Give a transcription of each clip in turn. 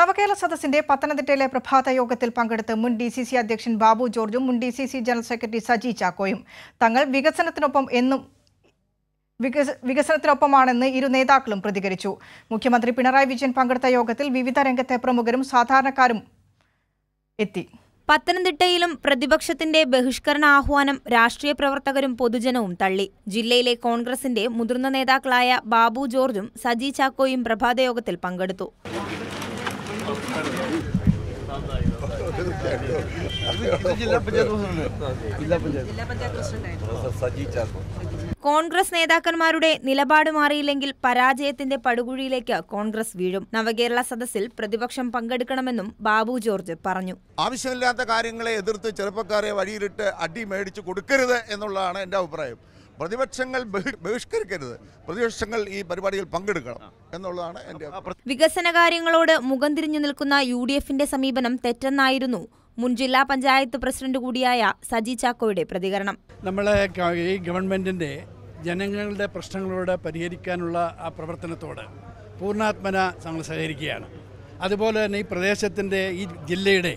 നവകേരള സദസ്സിന്റെ പത്തനംതിട്ടയിലെ പ്രഭാത യോഗത്തിൽ പങ്കെടുത്ത് മുൻ ഡി സി സി അധ്യക്ഷൻ ബാബു ജോർജും മുൻ D C C general secretary Saji ചാക്കോയും. തങ്ങൾ വികസനത്തിനൊപ്പം എന്നും വികസ- വികസനത്തിനൊപ്പമാണെന്ന് ഇരു നേതാക്കളും പ്രതികരിച്ചു. മുഖ്യമന്ത്രി പിണറായി വിജയൻ പങ്കെടുത്ത യോഗത്തിൽ വിവിധ രംഗത്തെ പ്രമുഖരും സാധാരണക്കാരും എത്തി. പത്തനംതിട്ടയിലും പ്രതിപക്ഷത്തിന്റെ ബഹിഷ്കരണ ആഹ്വാനം രാഷ്ട്രീയ പ്രവർത്തകരും പൊതുജനവും തള്ളി. ജില്ലയിലെ കോൺഗ്രസിന്റെ മുതിർന്ന നേതാക്കളായ ബാബു ജോർജും സജി ചാക്കോയും പ്രഭാതയോഗത്തിൽ പങ്കെടുത്തു. കോൺഗ്രസ് നേതാക്കന്മാരുടെ നിലപാട് മാറിയില്ലെങ്കിൽ പരാജയത്തിന്റെ പടുകുഴിയിലേക്ക് കോൺഗ്രസ് വീഴും. നവകേരള സദസ്സിൽ പ്രതിപക്ഷം പങ്കെടുക്കണമെന്നും ബാബു ജോർജ് പറഞ്ഞു. ആവശ്യമില്ലാത്ത കാര്യങ്ങളെ എതിർത്ത് ചെറുപ്പക്കാരെ വഴിയിലിട്ട് അടി മേടിച്ചു കൊടുക്കരുത് എന്നുള്ളതാണ് എന്റെ അഭിപ്രായം. പ്രതിപക്ഷങ്ങൾ ബഹിഷ്കരിക്കരുത്. പ്രതിപക്ഷങ്ങൾ ഈ പരിപാടിയിൽ പങ്കെടുക്കണം എന്നുള്ളതാണ് എന്റെ അഭിപ്രായം. വികസന കാര്യങ്ങളോട് മുഖം തിരിഞ്ഞു നിൽക്കുന്ന യു ഡി എഫിന്റെ സമീപനം തെറ്റെന്നായിരുന്നു മുൻ ജില്ലാ പഞ്ചായത്ത് പ്രസിഡന്റ് കൂടിയായ സജി ചാക്കോയുടെ പ്രതികരണം. നമ്മളെ ഈ ഗവൺമെന്റിന്റെ ജനങ്ങളുടെ പ്രശ്നങ്ങളോട് പരിഹരിക്കാനുള്ള ആ പ്രവർത്തനത്തോട് പൂർണാത്മന നമ്മൾ സഹകരിക്കുകയാണ്. അതുപോലെ തന്നെ ഈ പ്രദേശത്തിന്റെ ഈ ജില്ലയുടെ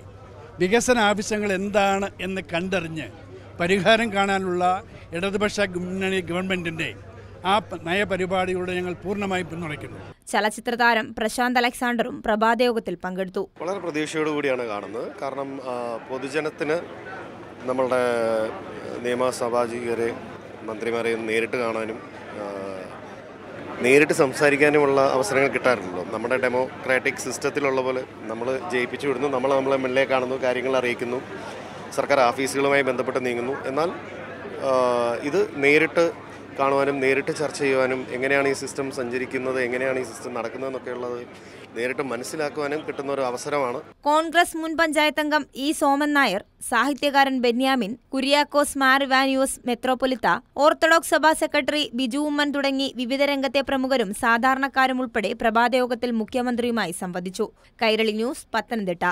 വികസന ആവശ്യങ്ങൾ എന്താണ് എന്ന് കണ്ടറിഞ്ഞ് പരിഹാരം കാണാനുള്ള ഇടതുപക്ഷ മുന്നണി ഗവൺമെന്റിന്റെ ആ നയപരിപാടികളോട് ഞങ്ങൾ പൂർണമായി പിന്തുണയ്ക്കുന്നു. ചലച്ചിത്ര താരം പ്രശാന്ത് അലക്സാണ്ടറും പ്രഭാതയോഗത്തിൽ പങ്കെടുത്തു. വളരെ പ്രതീക്ഷയോടുകൂടിയാണ് കാണുന്നത്. കാരണം പൊതുജനത്തിന് നമ്മളുടെ നിയമസഭാജികരെ മന്ത്രിമാരെ നേരിട്ട് കാണാനും നേരിട്ട് സംസാരിക്കാനുമുള്ള അവസരങ്ങൾ കിട്ടാറുണ്ടല്ലോ. നമ്മുടെ ഡെമോക്രാറ്റിക് സിസ്റ്റത്തിലുള്ള പോലെ നമ്മൾ ജയിപ്പിച്ചു വിടുന്നു. നമ്മൾ നമ്മളെ എം എൽ എ കാണുന്നു കാര്യങ്ങൾ അറിയിക്കുന്നു. സർക്കാർ ഓഫീസുകളുമായി ബന്ധപ്പെട്ട് നീങ്ങുന്നു. എന്നാൽ ഇത് നേരിട്ട് കാണുവാനും നേരിട്ട് ചർച്ച ചെയ്യുവാനും എങ്ങനെയാണ് ഈ സിസ്റ്റം സഞ്ചരിക്കുന്നത് എങ്ങനെയാണ് ഈ സിസ്റ്റം നടക്കുന്നതെന്നൊക്കെയുള്ളത് നേരിട്ട് മനസ്സിലാക്കുവാനും കിട്ടുന്ന ഒരു അവസരമാണ്. കോൺഗ്രസ് മുൻ പഞ്ചായത്ത് അംഗം ഇ സോമൻ നായർ സാഹിത്യകാരൻ ബെന്യാമിൻ കുര്യാക്കോസ് മാറിവാനിയോസ് മെത്രോപൊലിത്ത ഓർത്തഡോക്സ് സഭാ സെക്രട്ടറി ബിജു ഉമ്മൻ തുടങ്ങി വിവിധ രംഗത്തെ പ്രമുഖരും സാധാരണക്കാരും ഉൾപ്പെടെ പ്രഭാതയോഗത്തിൽ മുഖ്യമന്ത്രിയുമായി സംവദിച്ചു. കൈരളി ന്യൂസ് പത്തനംതിട്ട.